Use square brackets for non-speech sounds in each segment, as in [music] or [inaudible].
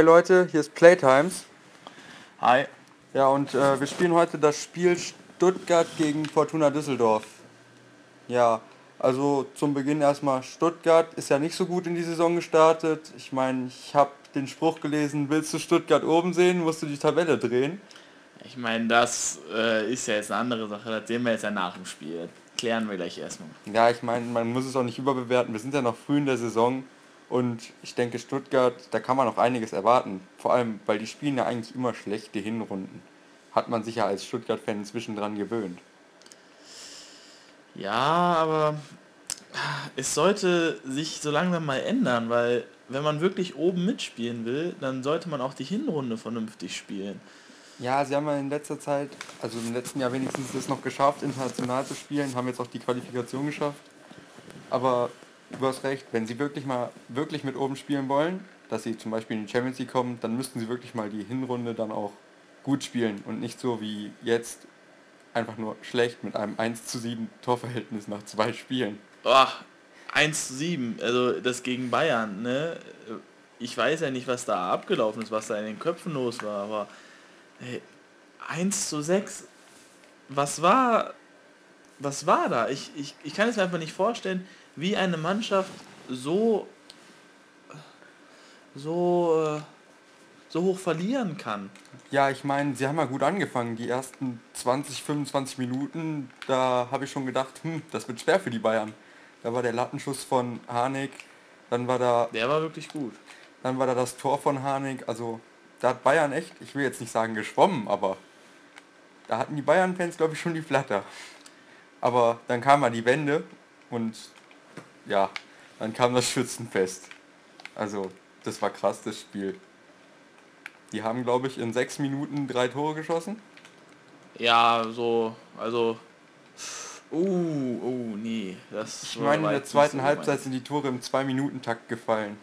Hey Leute, hier ist Playtimes. Hi. Ja, und äh, wir spielen heute das Spiel Stuttgart gegen Fortuna Düsseldorf. Ja, also zum Beginn erstmal, Stuttgart ist ja nicht so gut in die Saison gestartet. Ich meine, ich habe den Spruch gelesen, willst du Stuttgart oben sehen, musst du die Tabelle drehen. Ich meine, das äh, ist ja jetzt eine andere Sache, das sehen wir jetzt ja nach dem Spiel. Klären wir gleich erstmal. Ja, ich meine, man muss es auch nicht überbewerten. Wir sind ja noch früh in der Saison und ich denke, Stuttgart, da kann man noch einiges erwarten. Vor allem, weil die spielen ja eigentlich immer schlechte Hinrunden. Hat man sich ja als Stuttgart-Fan inzwischen dran gewöhnt. Ja, aber es sollte sich so langsam mal ändern, weil wenn man wirklich oben mitspielen will, dann sollte man auch die Hinrunde vernünftig spielen. Ja, sie haben ja in letzter Zeit, also im letzten Jahr wenigstens es noch geschafft, international zu spielen, haben jetzt auch die Qualifikation geschafft. Aber du hast recht, wenn sie wirklich mal wirklich mit oben spielen wollen, dass sie zum Beispiel in die Champions League kommen, dann müssten sie wirklich mal die Hinrunde dann auch gut spielen und nicht so wie jetzt einfach nur schlecht mit einem 1 zu 7 Torverhältnis nach zwei Spielen. Oh, 1 zu 7, also das gegen Bayern, ne? Ich weiß ja nicht, was da abgelaufen ist, was da in den Köpfen los war, aber Hey, 1 zu 6. Was war. Was war da? Ich, ich, ich kann es mir einfach nicht vorstellen, wie eine Mannschaft so. so. Äh, so hoch verlieren kann. Ja, ich meine, sie haben ja gut angefangen. Die ersten 20, 25 Minuten, da habe ich schon gedacht, hm, das wird schwer für die Bayern. Da war der Lattenschuss von Harnik, dann war da... Der war wirklich gut. Dann war da das Tor von Harnik, also da hat Bayern echt, ich will jetzt nicht sagen geschwommen, aber da hatten die Bayern-Fans, glaube ich, schon die Flatter. Aber dann kam mal die Wende und ja, dann kam das Schützenfest. Also, das war krass, das Spiel. Die haben, glaube ich, in sechs Minuten drei Tore geschossen. Ja, so, also. Uh, uh, nee. Das ich meine, in der zweiten Halbzeit sind die Tore im Zwei-Minuten-Takt gefallen.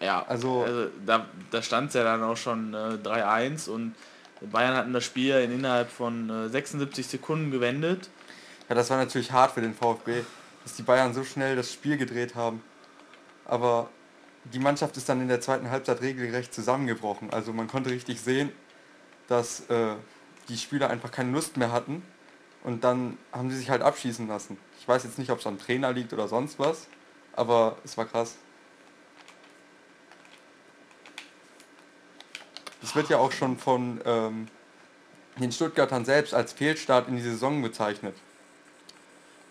Ja, also, also da, da stand es ja dann auch schon äh, 3-1 und Bayern hatten das Spiel in innerhalb von äh, 76 Sekunden gewendet. Ja, das war natürlich hart für den VfB, dass die Bayern so schnell das Spiel gedreht haben. Aber die Mannschaft ist dann in der zweiten Halbzeit regelrecht zusammengebrochen. Also man konnte richtig sehen, dass äh, die Spieler einfach keine Lust mehr hatten. Und dann haben sie sich halt abschießen lassen. Ich weiß jetzt nicht, ob es am Trainer liegt oder sonst was, aber es war krass. Das wird ja auch schon von ähm, den Stuttgartern selbst als Fehlstart in die Saison bezeichnet.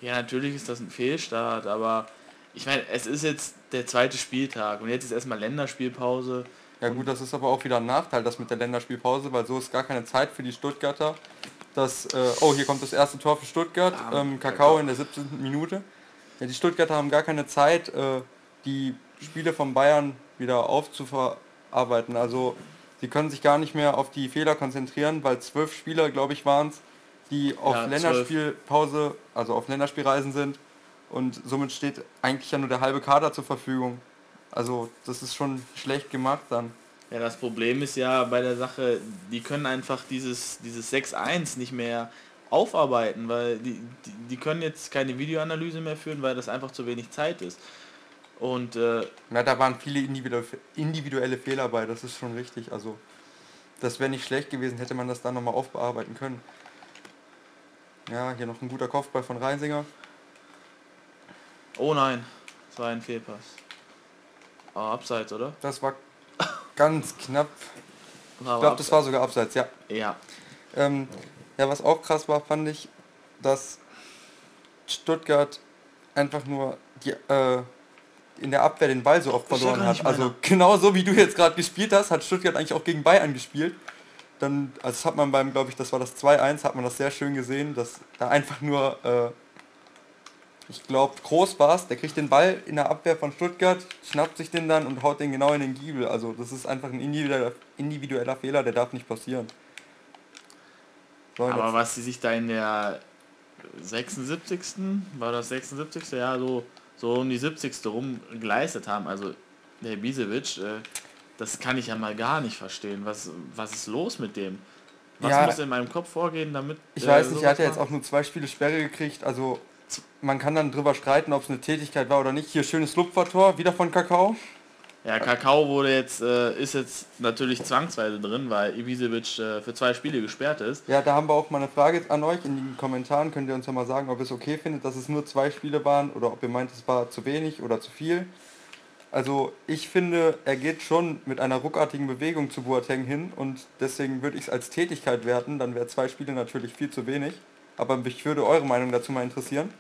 Ja, natürlich ist das ein Fehlstart, aber ich meine, es ist jetzt der zweite Spieltag und jetzt ist erstmal Länderspielpause. Ja gut, das ist aber auch wieder ein Nachteil, das mit der Länderspielpause, weil so ist gar keine Zeit für die Stuttgarter. Das, äh, oh, hier kommt das erste Tor für Stuttgart, ja, ähm, Kakao in der 17. Minute. Ja, die Stuttgarter haben gar keine Zeit, äh, die Spiele von Bayern wieder aufzuverarbeiten. Also Sie können sich gar nicht mehr auf die Fehler konzentrieren, weil zwölf Spieler, glaube ich, waren es, die auf ja, Länderspielpause, also auf Länderspielreisen sind. Und somit steht eigentlich ja nur der halbe Kader zur Verfügung. Also das ist schon schlecht gemacht dann. Ja, das Problem ist ja bei der Sache, die können einfach dieses, dieses 6-1 nicht mehr aufarbeiten, weil die, die, die können jetzt keine Videoanalyse mehr führen, weil das einfach zu wenig Zeit ist. Und äh, ja, da waren viele individuelle Fehler bei, das ist schon richtig. Also das wäre nicht schlecht gewesen, hätte man das dann nochmal aufbearbeiten können. Ja, hier noch ein guter Kopfball von Reinsinger. Oh nein, das war ein Fehlpass. Oh, abseits, oder? Das war ganz knapp. ich glaube, das war sogar abseits, ja. Ja. Ähm, ja, was auch krass war, fand ich, dass Stuttgart einfach nur die, äh, in der Abwehr den Ball so oft verloren hat. Also genau so wie du jetzt gerade gespielt hast, hat Stuttgart eigentlich auch gegen Bayern gespielt. Dann, also das hat man beim, glaube ich, das war das 2-1, hat man das sehr schön gesehen, dass da einfach nur, äh, ich glaube, Groß war es, der kriegt den Ball in der Abwehr von Stuttgart, schnappt sich den dann und haut den genau in den Giebel. Also das ist einfach ein individueller, individueller Fehler, der darf nicht passieren. So, Aber was sie sich da in der 76. war das 76. Ja, so so um die 70. rum geleistet haben. Also der Bisevic, äh, das kann ich ja mal gar nicht verstehen. Was, was ist los mit dem? Was ja, muss in meinem Kopf vorgehen, damit. Ich äh, weiß nicht, er hat ja jetzt auch nur zwei Spiele Sperre gekriegt. Also man kann dann drüber streiten, ob es eine Tätigkeit war oder nicht. Hier schönes Lupfertor, wieder von Kakao. Ja, Kakao wurde jetzt, äh, ist jetzt natürlich zwangsweise drin, weil Ibisevic äh, für zwei Spiele gesperrt ist. Ja, da haben wir auch mal eine Frage an euch. In den Kommentaren könnt ihr uns ja mal sagen, ob ihr es okay findet, dass es nur zwei Spiele waren oder ob ihr meint, es war zu wenig oder zu viel. Also ich finde, er geht schon mit einer ruckartigen Bewegung zu Boateng hin und deswegen würde ich es als Tätigkeit werten. Dann wäre zwei Spiele natürlich viel zu wenig. Aber mich würde eure Meinung dazu mal interessieren.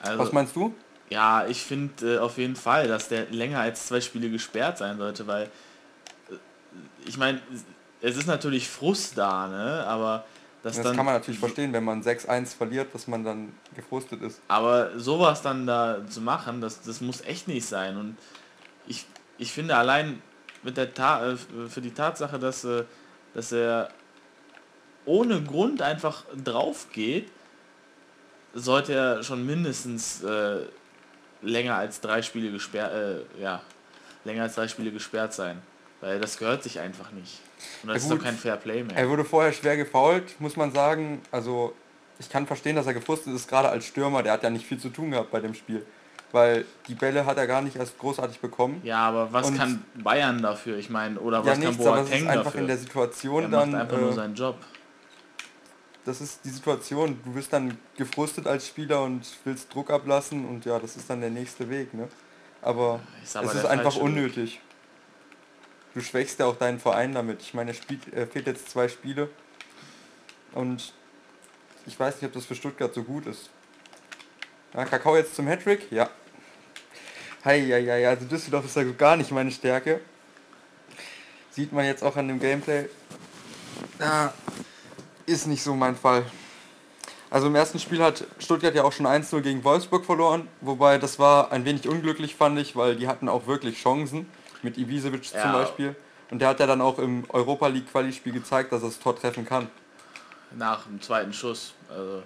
Also, Was meinst du? Ja, ich finde äh, auf jeden Fall, dass der länger als zwei Spiele gesperrt sein sollte, weil äh, ich meine, es ist natürlich Frust da, ne? Aber das, dann, kann man natürlich verstehen, wenn man 6-1 verliert, dass man dann gefrustet ist. Aber sowas dann da zu machen, das, das muss echt nicht sein. Und ich, ich finde allein mit der Ta äh, für die Tatsache, dass, äh, dass er ohne Grund einfach drauf geht, sollte er schon mindestens äh, länger als drei Spiele gesperrt, äh, ja, länger als drei Spiele gesperrt sein. Weil das gehört sich einfach nicht. Und das ja, ist doch kein Fair Play mehr. Er wurde vorher schwer gefault, muss man sagen. Also ich kann verstehen, dass er gefrustet ist, gerade als Stürmer. Der hat ja nicht viel zu tun gehabt bei dem Spiel. Weil die Bälle hat er gar nicht erst großartig bekommen. Ja, aber was Und kann Bayern dafür? Ich meine, oder was ja, nichts, kann Boateng aber ist einfach dafür? in der Situation er dann. Macht einfach äh, nur seinen Job das ist die Situation. Du wirst dann gefrustet als Spieler und willst Druck ablassen und ja, das ist dann der nächste Weg. Ne? Aber es ist einfach unnötig. Du schwächst ja auch deinen Verein damit. Ich meine, er, spielt, er fehlt jetzt zwei Spiele und ich weiß nicht, ob das für Stuttgart so gut ist. Ja, Kakao jetzt zum Hattrick? Ja. Hei, ja, ja, also Düsseldorf ist ja gar nicht meine Stärke. Sieht man jetzt auch an dem Gameplay. Ja, ist nicht so mein Fall. Also im ersten Spiel hat Stuttgart ja auch schon 1-0 gegen Wolfsburg verloren, wobei das war ein wenig unglücklich, fand ich, weil die hatten auch wirklich Chancen, mit Ibisevic ja. zum Beispiel. Und der hat ja dann auch im Europa League Quali-Spiel gezeigt, dass er das Tor treffen kann. Nach dem zweiten Schuss. Also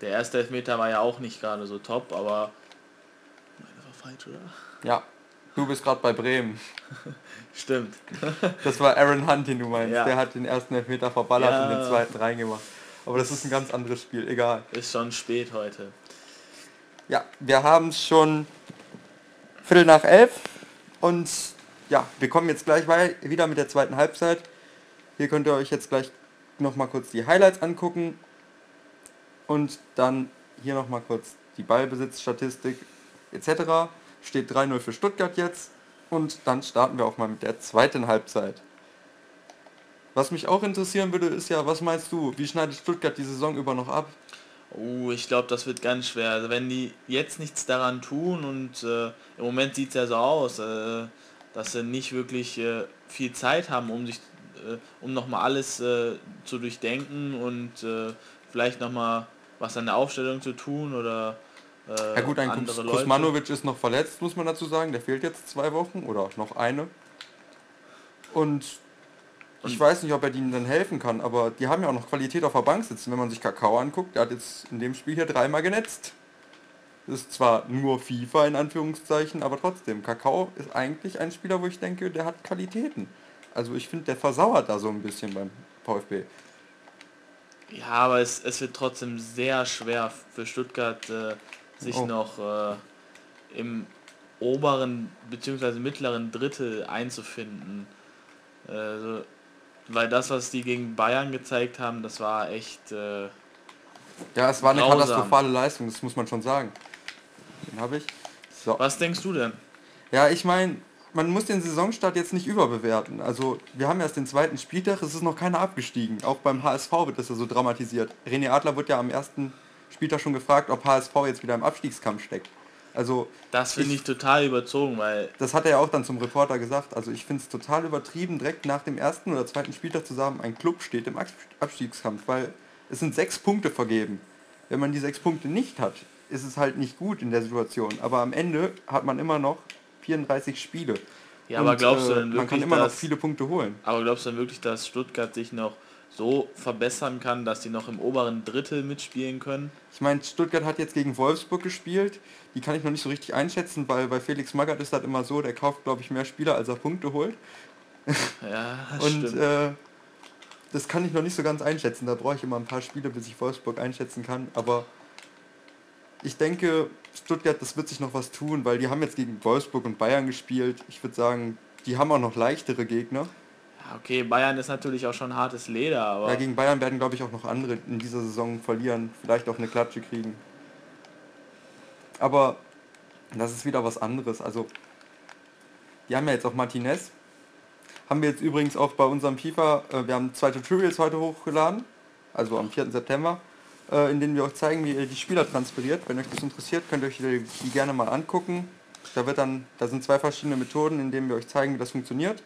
der erste Elfmeter war ja auch nicht gerade so top, aber... Das war falsch, oder? Ja, du bist gerade bei Bremen. [laughs] Stimmt. [laughs] das war Aaron Hunt, den du meinst. Ja. Der hat den ersten Elfmeter verballert ja. und den zweiten reingemacht. Aber das ist ein ganz anderes Spiel, egal. Ist schon spät heute. Ja, wir haben es schon Viertel nach elf und ja, wir kommen jetzt gleich wieder mit der zweiten Halbzeit. Hier könnt ihr euch jetzt gleich noch mal kurz die Highlights angucken und dann hier noch mal kurz die Ballbesitzstatistik etc. Steht 3-0 für Stuttgart jetzt. Und dann starten wir auch mal mit der zweiten Halbzeit. Was mich auch interessieren würde, ist ja, was meinst du, wie schneidet Stuttgart die Saison über noch ab? Oh, ich glaube, das wird ganz schwer. Also wenn die jetzt nichts daran tun und äh, im Moment sieht es ja so aus, äh, dass sie nicht wirklich äh, viel Zeit haben, um sich, äh, um nochmal alles äh, zu durchdenken und äh, vielleicht nochmal was an der Aufstellung zu tun oder äh, ja gut, ein Kusmanovic ist noch verletzt, muss man dazu sagen. Der fehlt jetzt zwei Wochen oder noch eine. Und ich weiß nicht, ob er ihnen dann helfen kann, aber die haben ja auch noch Qualität auf der Bank sitzen. Wenn man sich Kakao anguckt, der hat jetzt in dem Spiel hier dreimal genetzt. Das ist zwar nur FIFA in Anführungszeichen, aber trotzdem, Kakao ist eigentlich ein Spieler, wo ich denke, der hat Qualitäten. Also ich finde, der versauert da so ein bisschen beim VfB. Ja, aber es, es wird trotzdem sehr schwer für Stuttgart äh, sich oh. noch äh, im oberen bzw. mittleren Drittel einzufinden. Also, weil das, was die gegen Bayern gezeigt haben, das war echt. Äh, ja, es war eine grausam. katastrophale Leistung, das muss man schon sagen. Den habe ich. So. Was denkst du denn? Ja, ich meine, man muss den Saisonstart jetzt nicht überbewerten. Also wir haben erst den zweiten Spieltag, es ist noch keiner abgestiegen. Auch beim HSV wird das ja so dramatisiert. René Adler wird ja am ersten Spieltag schon gefragt, ob HSV jetzt wieder im Abstiegskampf steckt. Also das finde ich, ich, total überzogen, weil das hat er ja auch dann zum Reporter gesagt. Also ich finde es total übertrieben, direkt nach dem ersten oder zweiten Spieltag zu sagen, ein Club steht im Abstiegskampf, weil es sind sechs Punkte vergeben. Wenn man die sechs Punkte nicht hat, ist es halt nicht gut in der Situation. Aber am Ende hat man immer noch 34 Spiele. Ja, Und, aber glaubst du äh, denn wirklich, man kann immer dass, noch viele Punkte holen. Aber glaubst du denn wirklich, dass Stuttgart sich noch so verbessern kann, dass die noch im oberen Drittel mitspielen können. Ich meine, Stuttgart hat jetzt gegen Wolfsburg gespielt. Die kann ich noch nicht so richtig einschätzen, weil bei Felix Magath ist das immer so, der kauft, glaube ich, mehr Spieler, als er Punkte holt. [laughs] Ja, [laughs] Und äh, das kann ich noch nicht so ganz einschätzen. Da brauche ich immer ein paar Spiele, bis ich Wolfsburg einschätzen kann. Aber ich denke, Stuttgart, das wird sich noch was tun, weil die haben jetzt gegen Wolfsburg und Bayern gespielt. Ich würde sagen, die haben auch noch leichtere Gegner. Okay, Bayern ist natürlich auch schon hartes Leder, aber... Ja, gegen Bayern werden, glaube ich, auch noch andere in dieser Saison verlieren. Vielleicht auch eine Klatsche kriegen. Aber das ist wieder was anderes. Also, die haben ja jetzt auch Martinez. Haben wir jetzt übrigens auch bei unserem FIFA, äh, wir haben zwei Tutorials heute hochgeladen, also am 4. September, in denen wir euch zeigen, wie ihr die Spieler transferiert. Wenn euch das interessiert, könnt ihr euch die, die gerne mal angucken. Da wird dann, da sind zwei verschiedene Methoden, in denen wir euch zeigen, wie das funktioniert.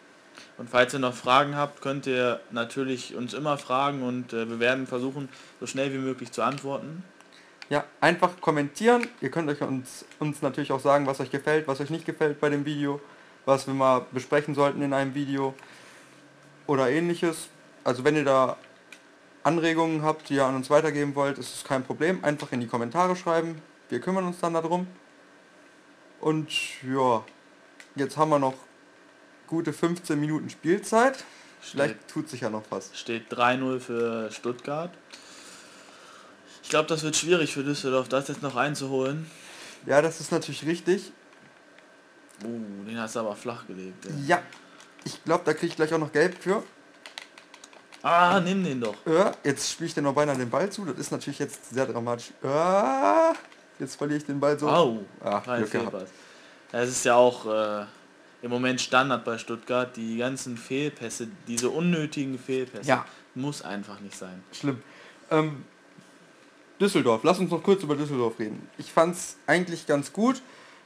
Und falls ihr noch Fragen habt, könnt ihr natürlich uns immer fragen und äh, wir werden versuchen, so schnell wie möglich zu antworten. Ja, einfach kommentieren. Ihr könnt euch uns, uns natürlich auch sagen, was euch gefällt, was euch nicht gefällt bei dem Video, was wir mal besprechen sollten in einem Video oder ähnliches. Also wenn ihr da Anregungen habt, die ihr an uns weitergeben wollt, ist es kein Problem. Einfach in die Kommentare schreiben. Wir kümmern uns dann darum. Und ja, jetzt haben wir noch gute 15 Minuten Spielzeit. Vielleicht Steht, tut sich ja noch was. steht 3-0 für Stuttgart. Ich glaube, das wird schwierig für Düsseldorf, das jetzt noch einzuholen. Ja, das ist natürlich richtig. Uh, den hast du aber flach gelegt. Ja. Ja, ich glaube, da kriege ich gleich auch noch Gelb für. Ah, nimm den doch. Ja, jetzt spiele ich dir noch beinahe den Ball zu. Das ist natürlich jetzt sehr dramatisch. Ja, jetzt verliere ich den Ball so. Au, Ah, Glück gehabt. Das ist ja auch äh, im Moment Standard bei Stuttgart. Die ganzen Fehlpässe, diese unnötigen Fehlpässe, Ja. muss einfach nicht sein. Schlimm. Ähm, Düsseldorf, lass uns noch kurz über Düsseldorf reden. Ich fand es eigentlich ganz gut.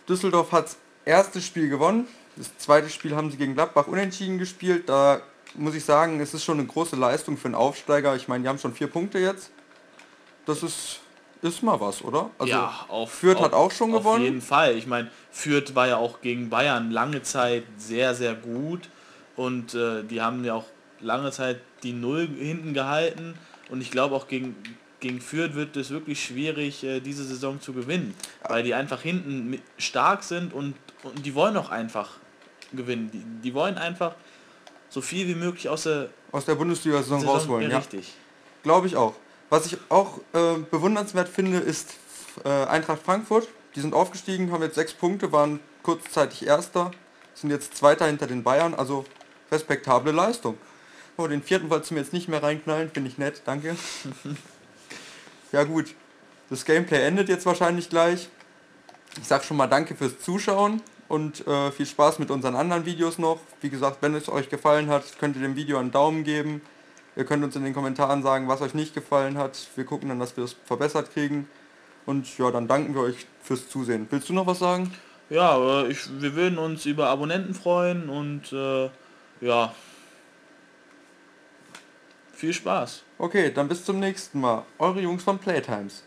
Düsseldorf hat das erste Spiel gewonnen. Das zweite Spiel haben sie gegen Gladbach unentschieden gespielt. Da muss ich sagen, es ist schon eine große Leistung für einen Aufsteiger. Ich meine, die haben schon vier Punkte jetzt. Das ist, ist mal was, oder? Also ja, auf, Fürth auf, hat auch schon auf gewonnen. jeden Fall. Ich meine, Fürth war ja auch gegen Bayern lange Zeit sehr, sehr gut. Und äh, die haben ja auch lange Zeit die Null hinten gehalten. Und ich glaube auch gegen, gegen Fürth wird es wirklich schwierig, äh, diese Saison zu gewinnen. Weil die einfach hinten stark sind und, und die wollen auch einfach gewinnen. Die, die wollen einfach so viel wie möglich aus der aus der Bundesliga-Saison Saison rausholen. ja, Ja, richtig. glaube ich auch. Was ich auch äh, bewundernswert finde, ist äh, Eintracht Frankfurt. Die sind aufgestiegen, haben jetzt sechs Punkte, waren kurzzeitig Erster, sind jetzt Zweiter hinter den Bayern, also respektable Leistung. Oh, den vierten wolltest du mir jetzt nicht mehr reinknallen, finde ich nett, danke. [laughs] ja gut, das Gameplay endet jetzt wahrscheinlich gleich. Ich sag schon mal danke fürs Zuschauen und äh, viel Spaß mit unseren anderen Videos noch. Wie gesagt, wenn es euch gefallen hat, könnt ihr dem Video einen Daumen geben. Ihr könnt uns in den Kommentaren sagen, was euch nicht gefallen hat. Wir gucken dann, dass wir es verbessert kriegen. Und ja, dann danken wir euch fürs Zusehen. Willst du noch was sagen? Ja, ich, wir würden uns über Abonnenten freuen und äh, ja, viel Spaß. Okay, dann bis zum nächsten Mal. Eure Jungs von Playtimes.